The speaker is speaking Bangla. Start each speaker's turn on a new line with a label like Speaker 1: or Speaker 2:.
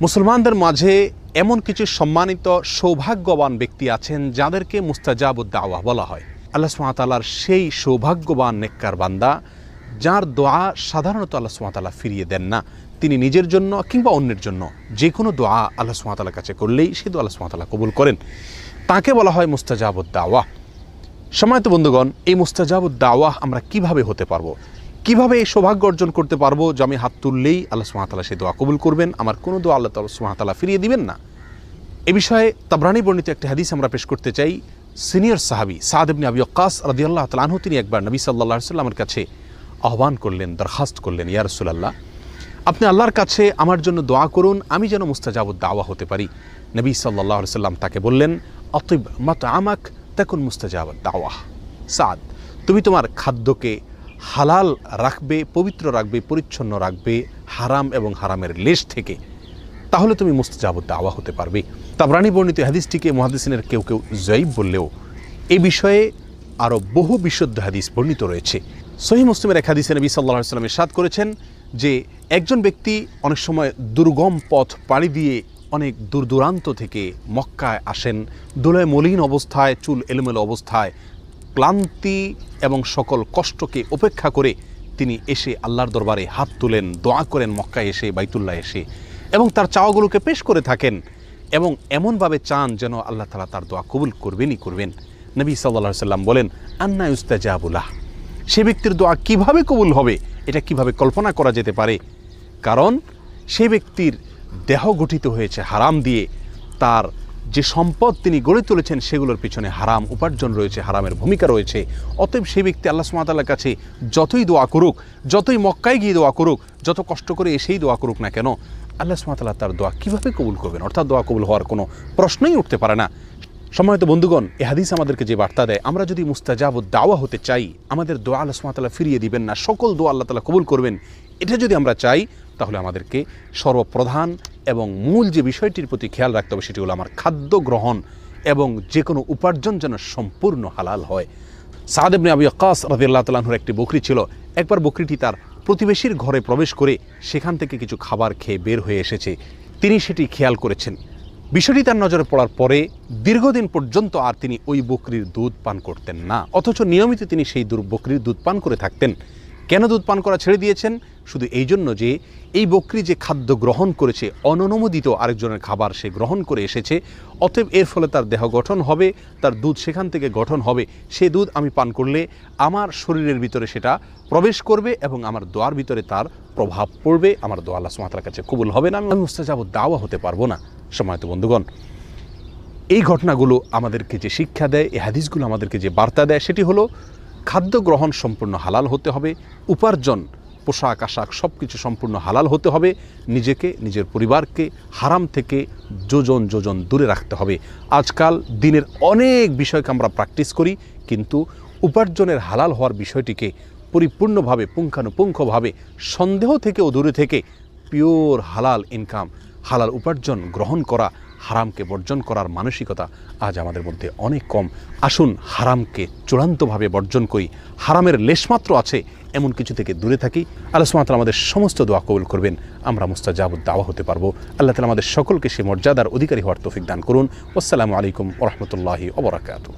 Speaker 1: মুসলমানদের মাঝে এমন কিছু সম্মানিত, সৌভাগ্যবান ব্যক্তি আছেন যাদেরকে মুস্তাজাবুদ্দাওয়া বলা হয়। আল্লাহ সুমাতালার সেই সৌভাগ্যবান নেককার বান্দা, যার দোয়া সাধারণত আল্লাহ সুমাতালা ফিরিয়ে দেন না। তিনি নিজের জন্য কিংবা অন্যের জন্য যে কোনো দোয়া আল্লাহ সুমাতালার কাছে করলেই সে দোয়া আল্লাহ সুমাতালা কবুল করেন। তাকে বলা হয় মুস্তাজাবুদ্দাওয়া। সময়ত বন্ধুগণ, এই মুস্তাজাবুদ দাওয়াহ আমরা কীভাবে হতে পারব? কীভাবে এই সৌভাগ্য অর্জন করতে পারব যে আমি হাত তুললেই আল্লাহ সুমাতালা সেই দোয়া কবুল করবেন? আমার কোনো দোয়া আল্লাহ তালা সুমাতালা ফিরিয়ে দিবেন না। এ বিষয়ে তাবরানি বর্ণিত একটি হাদিস আমরা পেশ করতে চাই। সিনিয়র সাহাবি সাদ ইবনে আবি ওয়াক্কাস রাদিয়াল্লাহু তাআলা আনহু, তিনি একবার নবী আলাইহি সাল্লামের কাছে আহ্বান করলেন, দরখাস্ত করলেন, ইয়া রাসূলুল্লাহ, আপনি আল্লাহর কাছে আমার জন্য দোয়া করুন, আমি যেন মুস্তাজাবুদ দাওয়া হতে পারি। নবী আলাইহি সাল্লাম তাকে বললেন অতইব মাত আমাক তখন মুস্তাজাবুদ দাওয়া। সাদ, তুমি তোমার খাদ্যকে হালাল রাখবে, পবিত্র রাখবে, পরিচ্ছন্ন রাখবে, হারাম এবং হারামের লেশ থেকে, তাহলে তুমি মুস্তাজাবুদ দাওয়া হতে পারবে। তাবরানি বর্ণিত হাদিসটিকে মহাদিসিনের কেউ কেউ জয়ীব বললেও, এ বিষয়ে আরও বহু বিশুদ্ধ হাদিস বর্ণিত রয়েছে। সহি মুসলিমের এক হাদিসে নবী সাল্লাহ সাল্লাম ইরশাদ করেছেন যে, একজন ব্যক্তি অনেক সময় দুর্গম পথ পাড়ি দিয়ে অনেক দূর দূরান্ত থেকে মক্কায় আসেন, দোলায় মলিন অবস্থায়, চুল এলোমেলো অবস্থায় ক্লান্তি এবং সকল কষ্টকে উপেক্ষা করে তিনি এসে আল্লাহর দরবারে হাত তুলেন, দোয়া করেন, মক্কায় এসে, বাইতুল্লাহ এসে এবং তার চাওয়াগুলোকে পেশ করে থাকেন এবং এমনভাবে চান যেন আল্লাহ তালা তার দোয়া কবুল করবেনই করবেন। নবী সাল্লা সাল্লাম বলেন, আন্না ইস্তাজাবুল্লাহ সে ব্যক্তির দোয়া কীভাবে কবুল হবে, এটা কীভাবে কল্পনা করা যেতে পারে? কারণ সে ব্যক্তির দেহ গঠিত হয়েছে হারাম দিয়ে, তার যে সম্পদ তিনি গড়ে তুলেছেন, সেগুলোর পিছনে হারাম উপার্জন রয়েছে, হারামের ভূমিকা রয়েছে। অতএব সেই ব্যক্তি আল্লাহ সুমাতাল্লার কাছে যতই দোয়া করুক, যতই মক্কায় গিয়ে দোয়া করুক, যত কষ্ট করে এসেই দোয়া করুক না কেন, আল্লাহ সুমাতাল্লাহ তার দোয়া কীভাবে কবুল করবেন? অর্থাৎ দোয়া কবুল হওয়ার কোনো প্রশ্নই উঠতে পারে না। সময়ত বন্ধুগণ এ হাদিস আমাদেরকে যে বার্তা দেয়, আমরা যদি মুস্তাজাব দাওয়া হতে চাই, আমাদের দোয়া আল্লাহ সুমাতাল্লাহ ফিরিয়ে দিবেন না, সকল দোয়া আল্লাহ তালা কবুল করবেন, এটা যদি আমরা চাই, তাহলে আমাদেরকে সর্বপ্রধান এবং মূল যে বিষয়টির প্রতি খেয়াল রাখতে হবে, সেটি হলো আমার খাদ্য গ্রহণ এবং যে কোনো উপার্জন যেন সম্পূর্ণ হালাল হয়। সাদেবনে আবি আকাস রাদিল্লাহ তালাহুর একটি বকরি ছিল। একবার বকরিটি তার প্রতিবেশীর ঘরে প্রবেশ করে সেখান থেকে কিছু খাবার খেয়ে বের হয়ে এসেছে। তিনি সেটি খেয়াল করেছেন। বিষয়টি তার নজরে পড়ার পরে দীর্ঘদিন পর্যন্ত আর তিনি ওই বকরির দুধ পান করতেন না। অথচ নিয়মিত তিনি সেই বকরির দুধ পান করে থাকতেন। কেন দুধ পান করা ছেড়ে দিয়েছেন? শুধু এই জন্য যে এই বকরি যে খাদ্য গ্রহণ করেছে, অননুমোদিত আরেকজনের খাবার সে গ্রহণ করে এসেছে, অতএব এর ফলে তার দেহ গঠন হবে, তার দুধ সেখান থেকে গঠন হবে। সে দুধ আমি পান করলে আমার শরীরের ভিতরে সেটা প্রবেশ করবে এবং আমার দোয়ার ভিতরে তার প্রভাব পড়বে। আমার দোয়া সুমাতার কাছে কবুল হবে না। আমি মুস্তাজাব দাওয়া হতে পারব না। সময়ত বন্ধুগণ, এই ঘটনাগুলো আমাদেরকে যে শিক্ষা দেয়, এই হাদিসগুলো আমাদেরকে যে বার্তা দেয়, সেটি হলো খাদ্য গ্রহণ সম্পূর্ণ হালাল হতে হবে, উপার্জন পোশাক, আশাক সব কিছু সম্পূর্ণ হালাল হতে হবে। নিজেকে, নিজের পরিবারকে হারাম থেকে যোজন যোজন দূরে রাখতে হবে। আজকাল দিনের অনেক বিষয়কে আমরা প্র্যাকটিস করি, কিন্তু উপার্জনের হালাল হওয়ার বিষয়টিকে পরিপূর্ণভাবে, পুঙ্খানুপুঙ্খভাবে, সন্দেহ থেকেও দূরে থেকে পিওর হালাল ইনকাম হালাল উপার্জন গ্রহণ করা হারামকে বর্জন করার মানসিকতা আজ আমাদের মধ্যে অনেক কম। আসুন হারামকে চূড়ান্তভাবে বর্জন করি। হারামের লেশমাত্র আছে এমন কিছু থেকে দূরে থাকি। আল্লাহ সুমাত আমাদের সমস্ত দোয়া কবুল করবেন। আমরা মুস্তাজাবুদ দাওয়া হতে পারব। আল্লাহ তালা আমাদের সকলকে সে মর্যাদার অধিকারী হওয়ার তফিক দান করুন। আসসালামু আলাইকুম ওরহমতুল্লাহি ওবরাকাতু